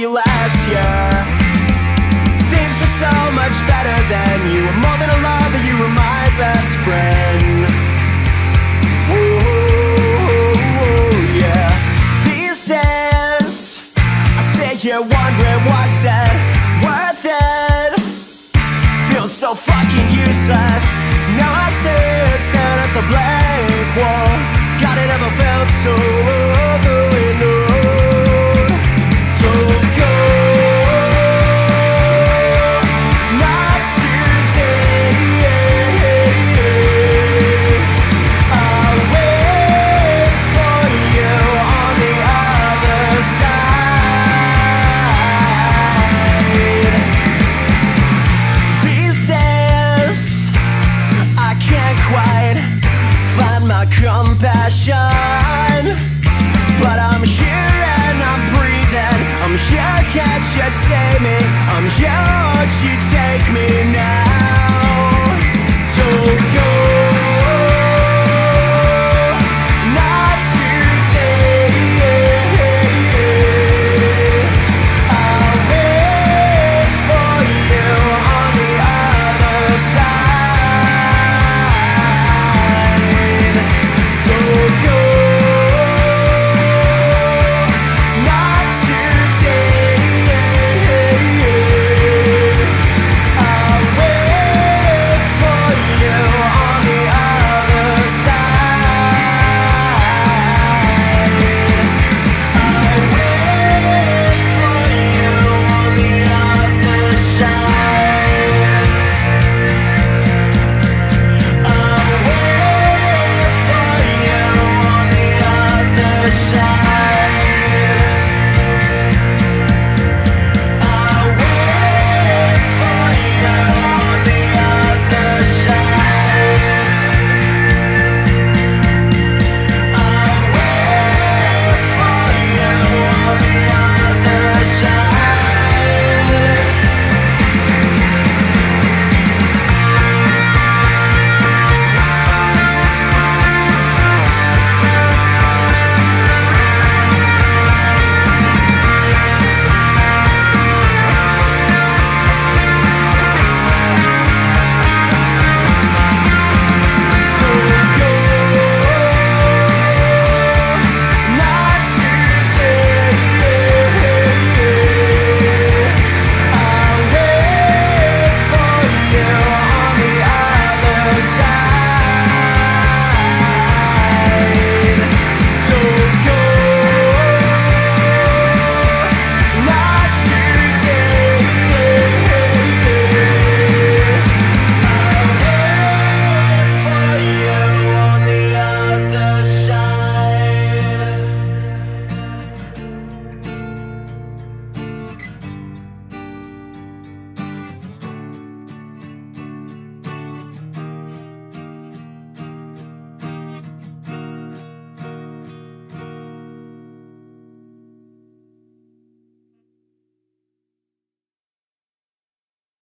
you last year. Things were so much better then. You were more than a lover, you were my best friend. Ooh, yeah. These days, I sit here wondering what's it worth it. Feels so fucking useless. Now I sit staring at the blank wall. God, it never felt so my compassion. But I'm here and I'm breathing. I'm here, can't you see me? I'm here, won't you take me now?